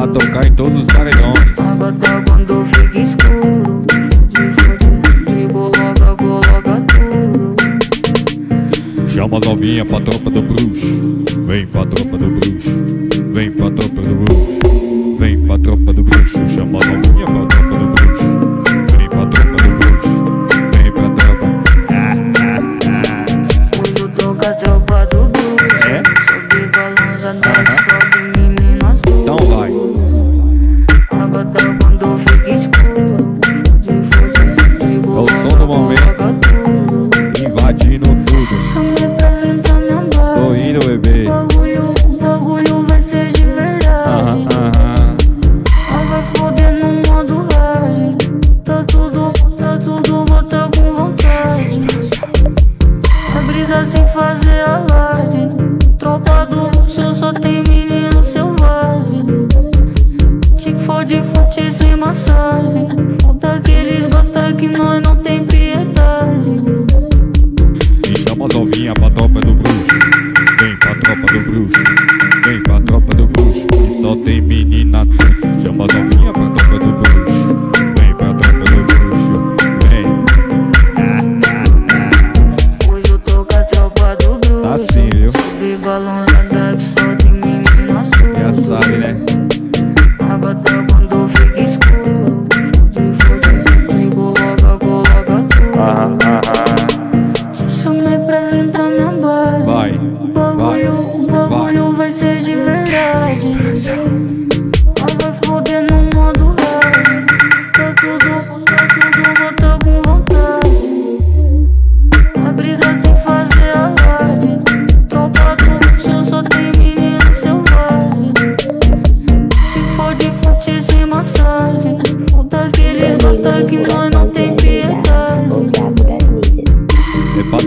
pra tocar em todos os paredões. Quando fica escuro, digo logo, coloca tudo. Chama as novinha pra tropa do bruxo, vem pra tropa do bruxo, vem pra tropa do bruxo. Revolution.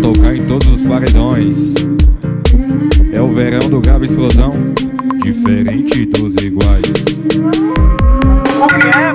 tocar em todos os paredões. É o verão do grave explosão, diferente dos iguais. O que é?